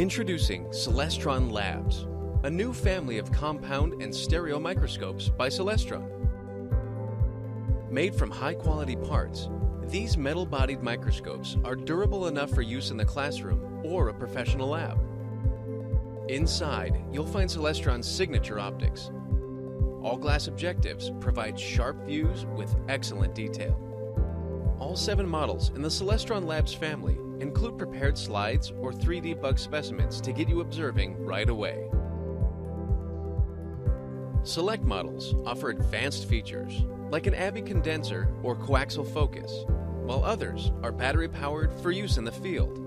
Introducing Celestron Labs, a new family of compound and stereo microscopes by Celestron. Made from high quality parts, these metal bodied microscopes are durable enough for use in the classroom or a professional lab. Inside, you'll find Celestron's signature optics. All glass objectives provide sharp views with excellent detail. All seven models in the Celestron Labs family include prepared slides or 3D bug specimens to get you observing right away. Select models offer advanced features like an Abbe condenser or coaxial focus, while others are battery powered for use in the field.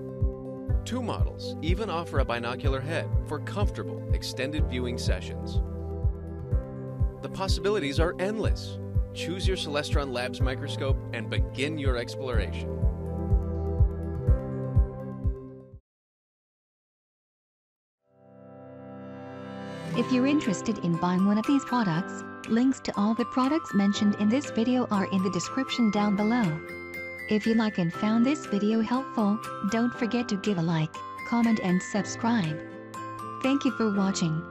Two models even offer a binocular head for comfortable extended viewing sessions. The possibilities are endless. Choose your Celestron Labs microscope and begin your exploration. If you're interested in buying one of these products, links to all the products mentioned in this video are in the description down below. If you like and found this video helpful, don't forget to give a like, comment and subscribe. Thank you for watching.